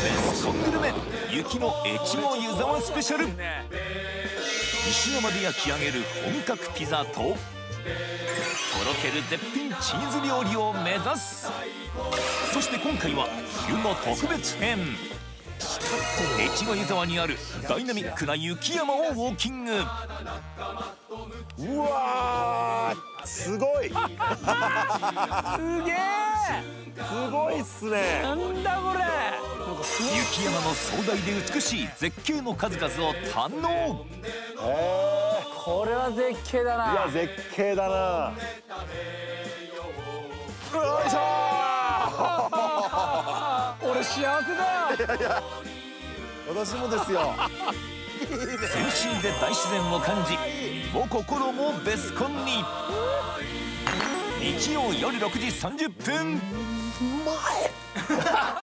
グルメ雪の越後湯沢スペシャル。石窯で焼き上げる本格ピザととろける絶品チーズ料理を目指す。そして今回は冬の特別編。越後湯沢にあるダイナミックな雪山をウォーキング。うわすごい。すげえすごいっすね。なんだこれ雪山の壮大で美しい絶景の数々を堪能。えー、これは絶景だな。いや絶景だな。よいしょ 俺幸せだ。よいやいや私もですよ。全身で大自然を感じ身も心もベスコンに。日曜夜6時30分。うまい